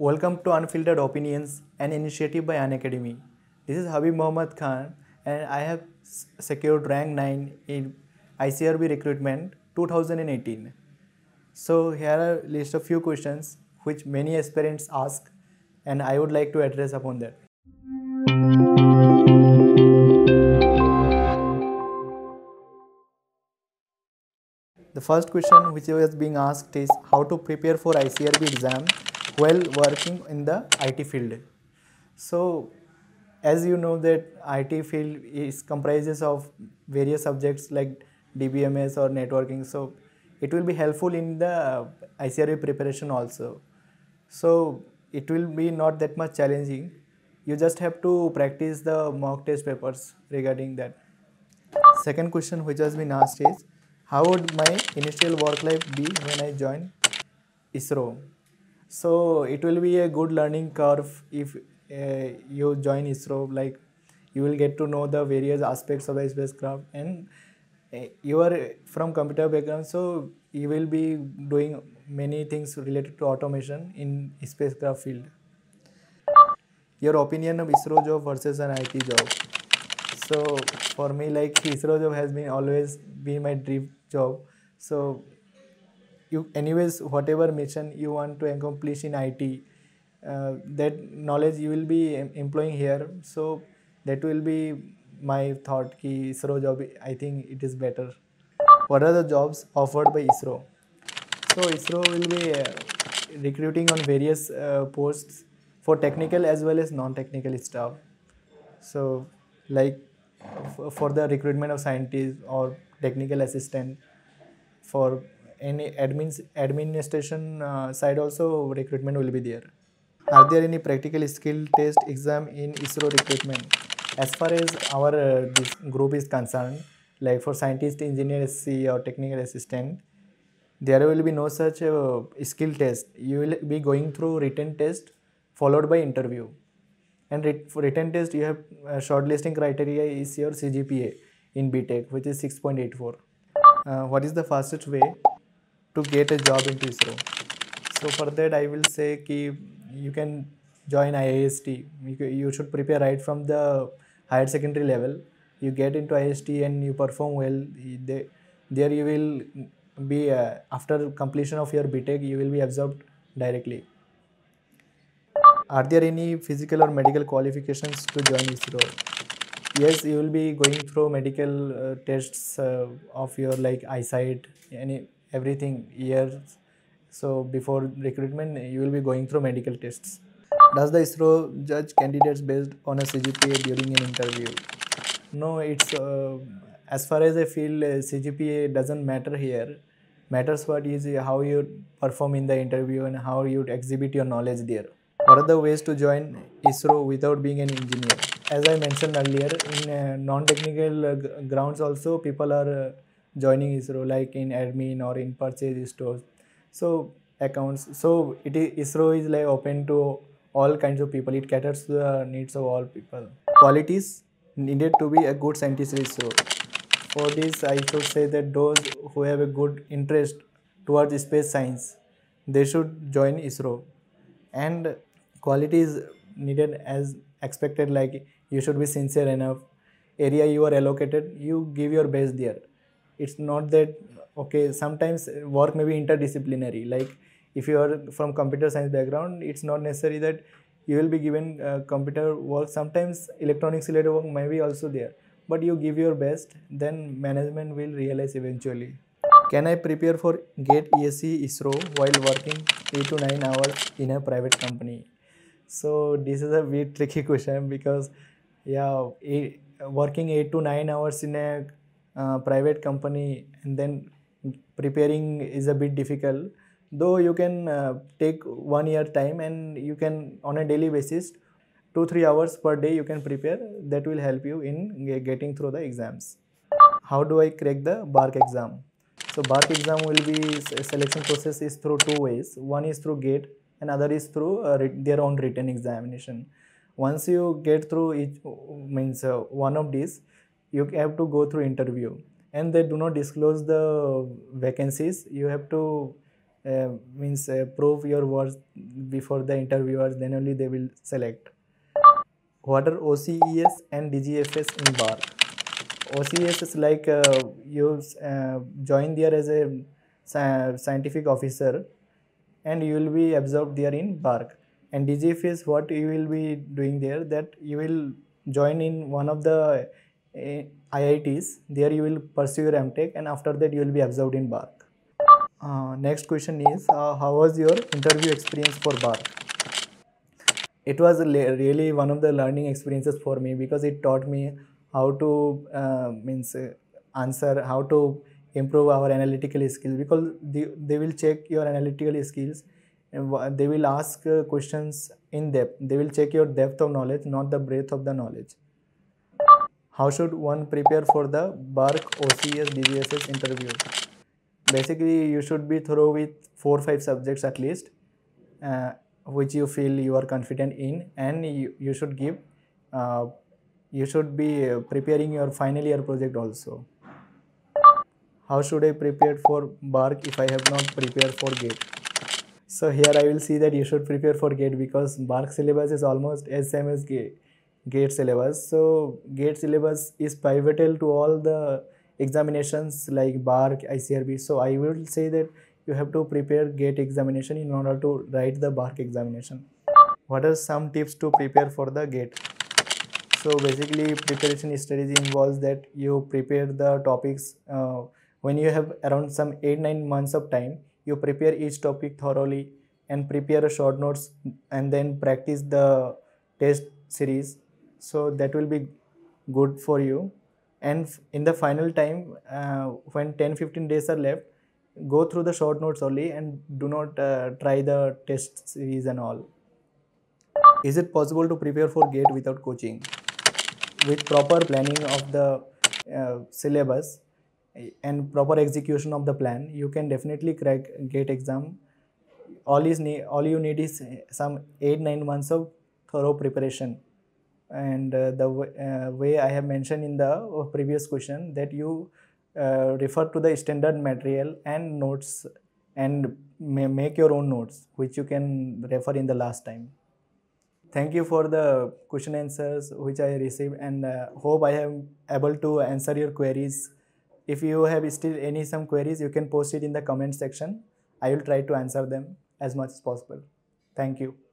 Welcome to Unfiltered Opinions, an initiative by Unacademy. This is Habib Mohammad Khan, and I have secured rank 9 in ICRB recruitment 2018. So here are a list of few questions which many aspirants ask, and I would like to address upon that. The first question which was being asked is how to prepare for ICRB exam while working in the IT field. So as you know that IT field is comprises of various subjects like DBMS or networking. So it will be helpful in the uh, ICRB preparation also. So it will be not that much challenging. You just have to practice the mock test papers regarding that. Second question which has been asked is how would my initial work life be when I join ISRO? So it will be a good learning curve if uh, you join ISRO. Like you will get to know the various aspects of the spacecraft, and uh, you are from computer background, so you will be doing many things related to automation in spacecraft field. Your opinion of ISRO job versus an IT job. So for me, like ISRO job has been always been my dream job. So you, anyways, whatever mission you want to accomplish in IT, uh, that knowledge you will be employing here. So that will be my thought. Ki ISRO job, I think it is better. What are the jobs offered by ISRO? So ISRO will be uh, recruiting on various uh, posts for technical as well as non-technical staff. So like for the recruitment of scientists or technical assistant for any admins administration uh, side also recruitment will be there. Are there any practical skill test exam in isro recruitment? As far as our uh, this group is concerned like for scientist engineer sc or technical assistant there will be no such uh, skill test. You will be going through written test followed by interview. And for written test you have uh, shortlisting criteria is your cgpa in btech which is 6.84 uh, what is the fastest way to get a job into isro so for that i will say ki you can join iist you, should prepare right from the higher secondary level. You get into iist and you perform well. They, there you will be uh, after completion of your btech you will be absorbed directly. Are there any physical or medical qualifications to join ISRO? Yes, you will be going through medical uh, tests uh, of your like eyesight, any everything years. So before recruitment, you will be going through medical tests. Does the ISRO judge candidates based on a CGPA during an interview? No, it's uh, as far as I feel uh, CGPA doesn't matter here. Matters what is how you perform in the interview and how you exhibit your knowledge there. What are the ways to join ISRO without being an engineer? As I mentioned earlier, in uh, non-technical uh, grounds also people are uh, joining ISRO like in admin or in purchase stores. So accounts. So it is, ISRO is like open to all kinds of people. It caters to the needs of all people. Qualities needed to be a good scientist ISRO. For this, I should say that those who have a good interest towards space science, they should join ISRO. And qualities needed as expected like you should be sincere enough area you are allocated you give your best there it's not that okay sometimes work may be interdisciplinary. Like if you are from computer science background it's not necessary that you will be given uh, computer work. Sometimes electronics related work may be also there but you give your best then management will realize eventually. Can i prepare for gate esc isro while working 8 to 9 hours in a private company? So this is a bit tricky question because yeah, working eight to nine hours in a private company and then preparing is a bit difficult. Though you can uh, take one year time and you can on a daily basis two three hours per day you can prepare. That will help you in getting through the exams. How do i crack the BARC exam? So BARC exam will be selection process is through two ways. One is through gate and other is through uh, their own written examination. Once you get through each means uh, one of these you have to go through interview. And they do not disclose the vacancies. You have to uh, means uh, prove your worth before the interviewers. Then only they will select. What are OCES and DGFS in BARC OCES is like uh, you uh, join there as a scientific officer and you will be absorbed there in BARC and DGFS what you will be doing there that you will join in one of the IITs there you will pursue your MTech and after that you will be absorbed in BARC uh, next question is uh, how was your interview experience for BARC? It was really one of the learning experiences for me because it taught me how to uh, means uh, answer, how to improve our analytical skills because they, they will check your analytical skills and they will ask uh, questions in depth. They will check your depth of knowledge, not the breadth of the knowledge. How should one prepare for the BARC OCS DGFS interview? basically you should be thorough with four or five subjects at least uh, which you feel you are confident in and you, you should give uh, you should be preparing your final year project also. How should i prepare for barc if i have not prepared for gate? So here i will see that you should prepare for gate because barc syllabus is almost as same as gate, gate syllabus so gate syllabus is pivotal to all the examinations like BARC, ICRB. So I will say that you have to prepare GATE examination in order to write the BARC examination. What are some tips to prepare for the GATE? So basically preparation strategy involves that you prepare the topics uh, when you have around some 8-9 months of time, you prepare each topic thoroughly and prepare short notes and then practice the test series. So that will be good for you. And in the final time uh, when 10 15 days are left go through the short notes only and do not uh, try the test series and all. Is it possible to prepare for gate without coaching? With proper planning of the uh, syllabus and proper execution of the plan you can definitely crack gate exam. All is need all you need is some 8 9 months of thorough preparation and uh, the uh, way I have mentioned in the uh, previous question that you refer to the standard material and notes and make your own notes which you can refer in the last time. Thank you for the question answers which i received and uh, hope i am able to answer your queries. If you have still any some queries you can post it in the comment section. I will try to answer them as much as possible. Thank you